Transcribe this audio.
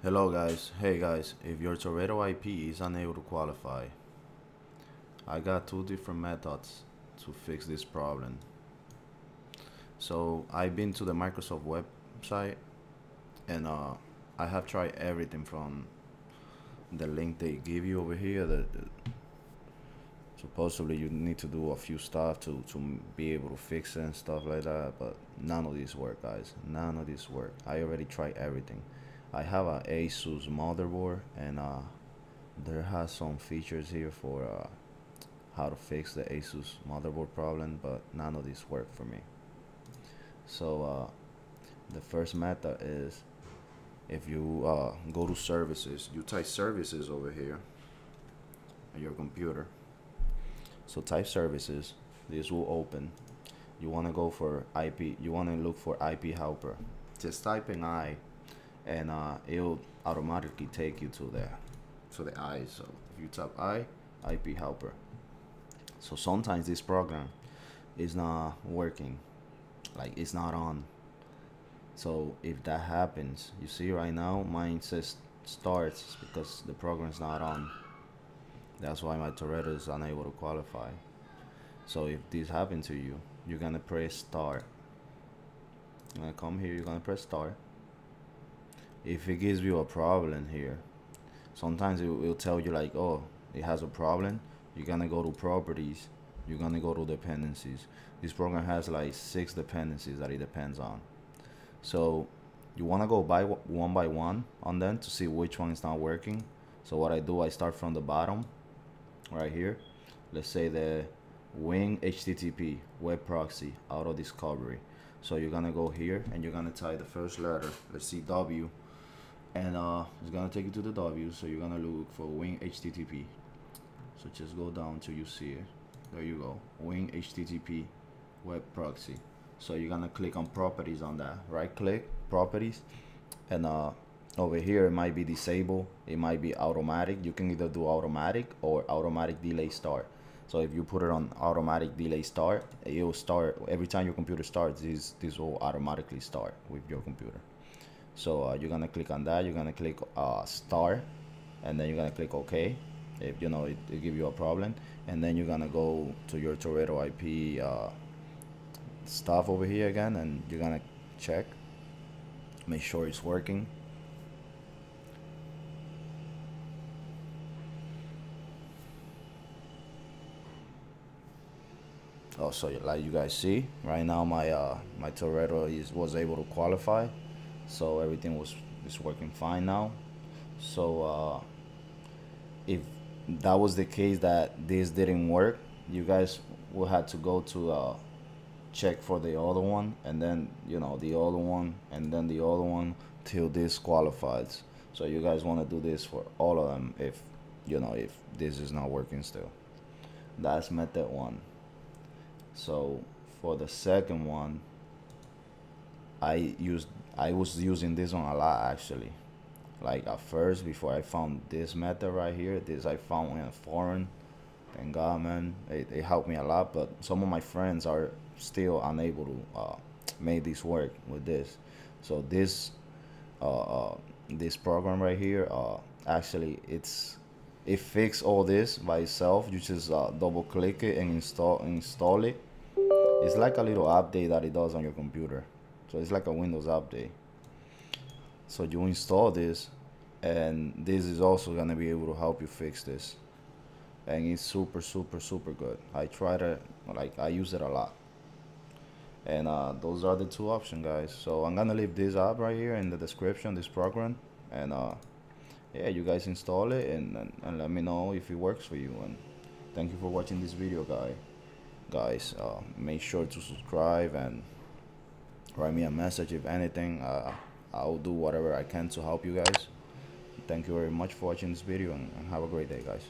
Hello guys, hey guys, if your Teredo IP is unable to qualify, I got two different methods to fix this problem. So I've been to the Microsoft website and uh, I have tried everything from the link they give you over here that, that supposedly you need to do a few stuff to, to be able to fix it and stuff like that but none of this work guys. None of this work. I already tried everything I have a Asus motherboard and uh, there has some features here for uh, how to fix the Asus motherboard problem but none of these work for me. So uh, the first method is if you uh, go to services you type services over here on your computer. So type services this will open. You want to go for IP you want to look for IP helper. Just type in I and uh, it'll automatically take you to the to the I. So if you type I, IP helper. So sometimes this program is not working, like it's not on. So if that happens, you see right now mine says starts because the program's not on. That's why my Teredo is unable to qualify. So if this happened to you, you're gonna press start. You're gonna come here, you're gonna press start if it gives you a problem here sometimes it will tell you like oh it has a problem you're gonna go to properties you're gonna go to dependencies. This program has like six dependencies that it depends on. So you want to go by one by one on them to see which one is not working. So what I do I start from the bottom right here. Let's say the WinHTTP web proxy auto discovery. So you're gonna go here and you're gonna type the first letter let's see W and uh, it's gonna take you to the W so you're gonna look for WinHTTP so just go down till you see it. There you go. WinHTTP web proxy. So you're gonna click on properties on that. Right click properties. And uh, over here it might be disabled it might be automatic. You can either do automatic or automatic delay start. So if you put it on automatic delay start it will start. Every time your computer starts this this will automatically start with your computer so uh, you're gonna click on that you're gonna click uh, start and then you're gonna click OK. If you know it, it give you a problem and then you're gonna go to your Teredo IP uh, stuff over here again and you're gonna check make sure it's working. Oh so like you guys see right now my uh my Teredo is was able to qualify so everything was is working fine now. So uh, if that was the case that this didn't work you guys will have to go to uh, check for the other one and then you know the other one and then the other one till this qualifies. So you guys want to do this for all of them if you know if this is not working still. That's method one. So for the second one I used I was using this one a lot actually. Like at first before I found this method right here this I found in foreign thank God man. It, it helped me a lot but some of my friends are still unable to uh, make this work with this. So this uh, uh, this program right here uh, actually it's it fix all this by itself. You just uh, double click it and install install it. It's like a little update that it does on your computer so it's like a Windows update so you install this and this is also gonna be able to help you fix this. And it's super super super good. I try to like I use it a lot. And uh, those are the two options guys. So I'm gonna leave this up right here in the description this program. And uh, yeah you guys install it and, and, and, let me know if it works for you. And thank you for watching this video guy guys. Uh, make sure to subscribe and write me a message if anything uh, I'll do whatever I can to help you guys. Thank you very much for watching this video and have a great day guys